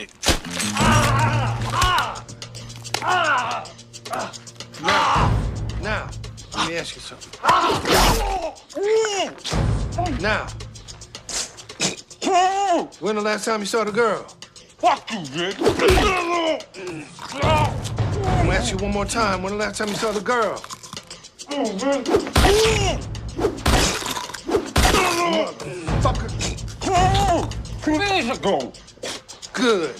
Now, now, let me ask you something. Now, when the last time you saw the girl? Fuck you, Vic. I'm gonna ask you one more time. When the last time you saw the girl? Fucker. Two days ago. Good.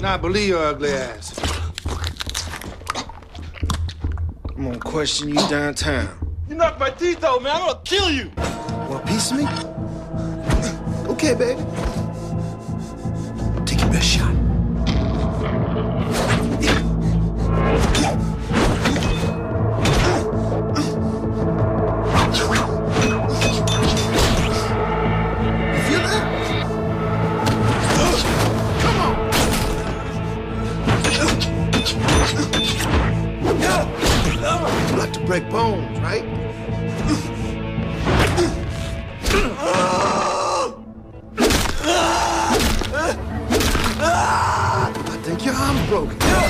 Now believe your ugly ass. I'm gonna question you downtown. You knocked my teeth out, man. I'm gonna kill you. Want a piece of me? Okay, baby. Take your best shot. You like to break bones, right? I think your arm's broken. Oh,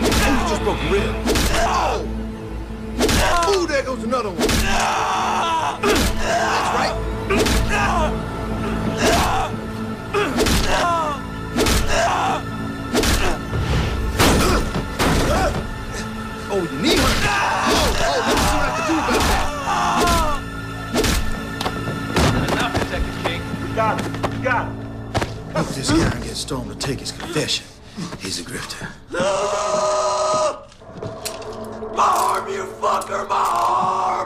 you just broke a rib. Oh! Ooh, there goes another one. Oh, you need one? Oh, oh, let me see what I can do about that. Enough, Detective King. We got it. We got it. Look this guy and get Storm to take his confession. He's a grifter. My arm, you fucker, my arm!